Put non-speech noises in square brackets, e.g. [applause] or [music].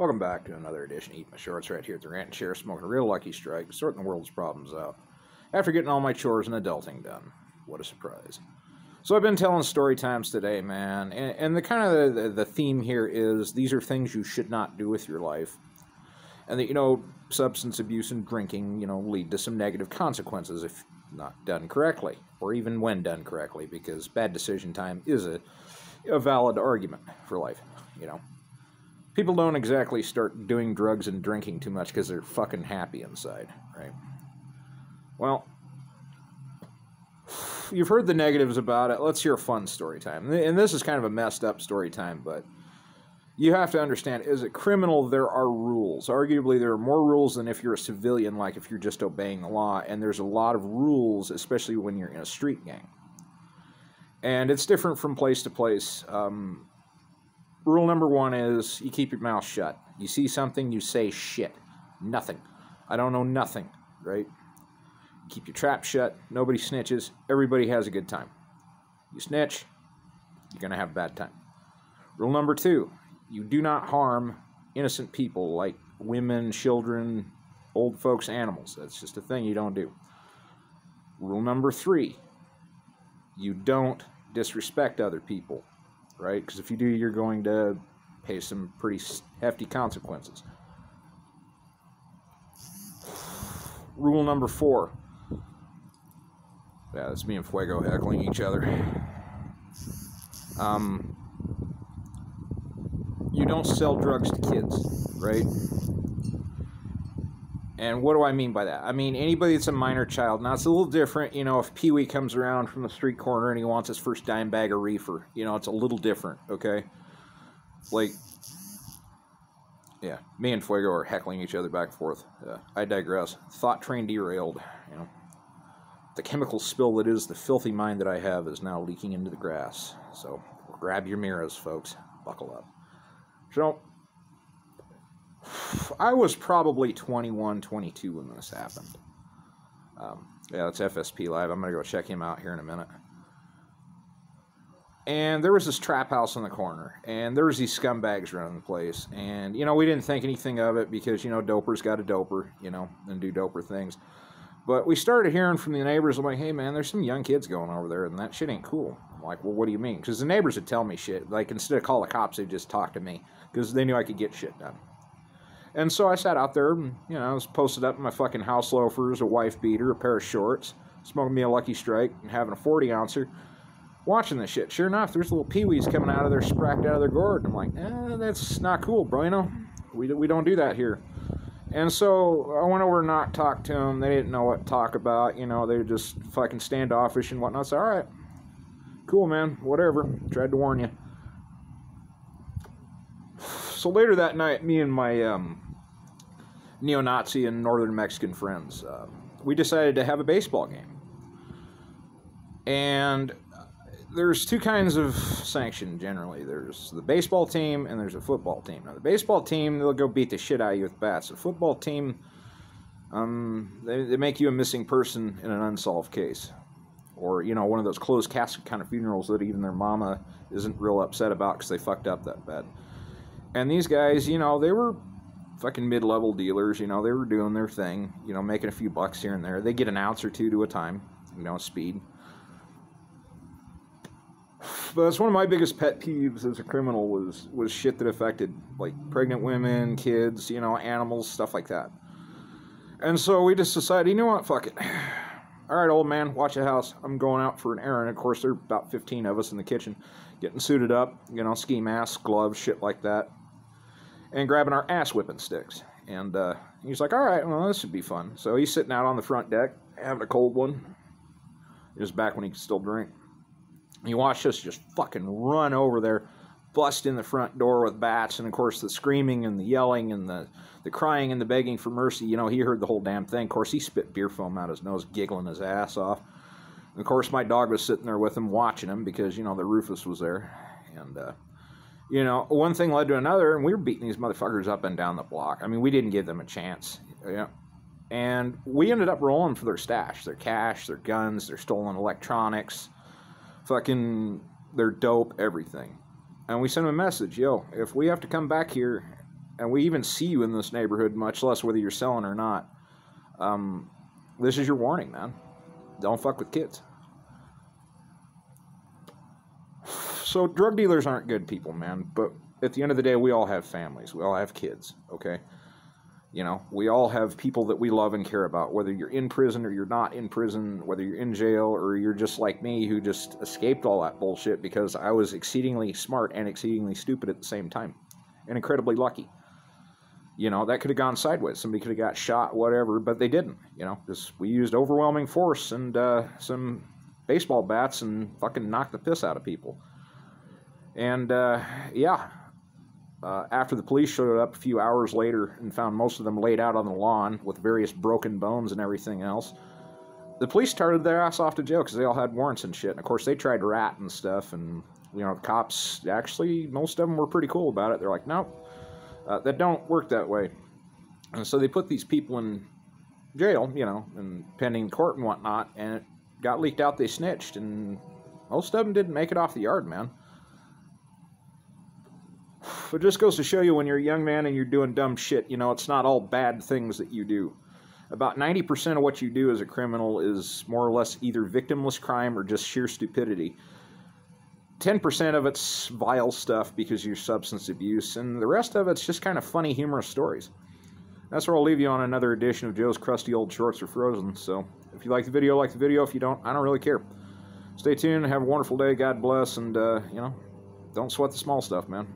Welcome back to another edition Eat My Shorts right here at the Rant and Share, smoking a real lucky strike, sorting the world's problems out. After getting all my chores and adulting done. What a surprise. So I've been telling story times today, man, and, and the kind of the, the theme here is these are things you should not do with your life. And that, you know, substance abuse and drinking, you know, lead to some negative consequences if not done correctly, or even when done correctly, because bad decision time is a, a valid argument for life, you know people don't exactly start doing drugs and drinking too much because they're fucking happy inside, right? Well, you've heard the negatives about it. Let's hear fun story time. And this is kind of a messed up story time, but you have to understand is it criminal, there are rules. Arguably, there are more rules than if you're a civilian, like if you're just obeying the law. And there's a lot of rules, especially when you're in a street gang. And it's different from place to place. Um, Rule number one is you keep your mouth shut. You see something, you say shit. Nothing. I don't know nothing, right? Keep your trap shut. Nobody snitches. Everybody has a good time. You snitch, you're going to have a bad time. Rule number two you do not harm innocent people like women, children, old folks, animals. That's just a thing you don't do. Rule number three you don't disrespect other people right? Because if you do, you're going to pay some pretty hefty consequences. Rule number four. Yeah, that's me and Fuego heckling each other. Um, you don't sell drugs to kids, right? And what do I mean by that? I mean anybody that's a minor child. Now it's a little different, you know. If Pee Wee comes around from the street corner and he wants his first dime bag of reefer, you know, it's a little different, okay? Like, yeah, me and Fuego are heckling each other back and forth. I digress. Thought train derailed. You know, the chemical spill that is the filthy mind that I have is now leaking into the grass. So grab your mirrors, folks. Buckle up. So I was probably 21, 22 when this happened. Um, yeah, that's FSP Live. I'm going to go check him out here in a minute. And there was this trap house in the corner, and there was these scumbags running the place. And, you know, we didn't think anything of it because, you know, dopers got a doper, you know, and do doper things. But we started hearing from the neighbors, I'm like, hey, man, there's some young kids going over there, and that shit ain't cool. I'm like, well, what do you mean? Because the neighbors would tell me shit. Like, instead of call the cops, they'd just talk to me because they knew I could get shit done. And so I sat out there, and, you know, I was posted up in my fucking house loafers, a wife beater, a pair of shorts, smoking me a Lucky Strike, and having a 40 ouncer, watching this shit. Sure enough, there's little peewees coming out of there, spracked out of their gourd. I'm like, eh, that's not cool, bro. You know, we, we don't do that here. And so I went over and not talked to them. They didn't know what to talk about. You know, they were just fucking standoffish and whatnot. So, all right, cool, man, whatever. Tried to warn you so later that night, me and my um, neo-Nazi and northern Mexican friends, uh, we decided to have a baseball game. And there's two kinds of sanction generally. There's the baseball team and there's a football team. Now the baseball team they'll go beat the shit out of you with bats. The football team, um, they, they make you a missing person in an unsolved case, or you know one of those closed casket kind of funerals that even their mama isn't real upset about because they fucked up that bad. And these guys, you know, they were fucking mid-level dealers. You know, they were doing their thing. You know, making a few bucks here and there. They get an ounce or two to a time. You know, speed. But that's one of my biggest pet peeves as a criminal was was shit that affected like pregnant women, kids, you know, animals, stuff like that. And so we just decided, you know what, fuck it. [sighs] All right, old man, watch the house. I'm going out for an errand. Of course, there are about 15 of us in the kitchen, getting suited up, you know, ski masks, gloves, shit like that and grabbing our ass whipping sticks. And uh, he's like, all right, well, this should be fun. So he's sitting out on the front deck, having a cold one. It was back when he could still drink. He watched us just fucking run over there, bust in the front door with bats, and of course the screaming and the yelling and the, the crying and the begging for mercy. You know, he heard the whole damn thing. Of course, he spit beer foam out his nose, giggling his ass off. And of course, my dog was sitting there with him, watching him because, you know, the Rufus was there. And, uh, you know, one thing led to another, and we were beating these motherfuckers up and down the block. I mean, we didn't give them a chance. You know? And we ended up rolling for their stash, their cash, their guns, their stolen electronics, fucking their dope, everything. And we sent them a message, yo, if we have to come back here and we even see you in this neighborhood, much less whether you're selling or not, um, this is your warning, man. Don't fuck with kids. So, drug dealers aren't good people, man, but at the end of the day, we all have families. We all have kids, okay? You know, we all have people that we love and care about, whether you're in prison or you're not in prison, whether you're in jail or you're just like me who just escaped all that bullshit because I was exceedingly smart and exceedingly stupid at the same time and incredibly lucky. You know, that could have gone sideways. Somebody could have got shot, whatever, but they didn't, you know, because we used overwhelming force and uh, some baseball bats and fucking knocked the piss out of people. And uh, yeah, uh, after the police showed up a few hours later and found most of them laid out on the lawn with various broken bones and everything else, the police started their ass off to jail because they all had warrants and shit. And of course, they tried rat and stuff, and you know, the cops actually most of them were pretty cool about it. They're like, no, uh, that don't work that way. And so they put these people in jail, you know, and pending court and whatnot, and it got leaked out they snitched, and most of them didn't make it off the yard, man. It just goes to show you when you're a young man and you're doing dumb shit, you know, it's not all bad things that you do. About 90% of what you do as a criminal is more or less either victimless crime or just sheer stupidity. 10% of it's vile stuff because your substance abuse, and the rest of it's just kind of funny, humorous stories. That's where I'll leave you on another edition of Joe's Crusty Old Shorts Are Frozen. So, if you like the video, like the video. If you don't, I don't really care. Stay tuned. Have a wonderful day. God bless. And, uh, you know, don't sweat the small stuff, man.